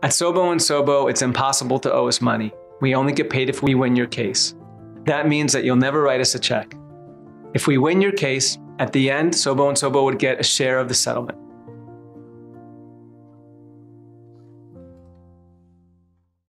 At Sobo and Sobo, it's impossible to owe us money. We only get paid if we win your case. That means that you'll never write us a check. If we win your case, at the end, Sobo and Sobo would get a share of the settlement.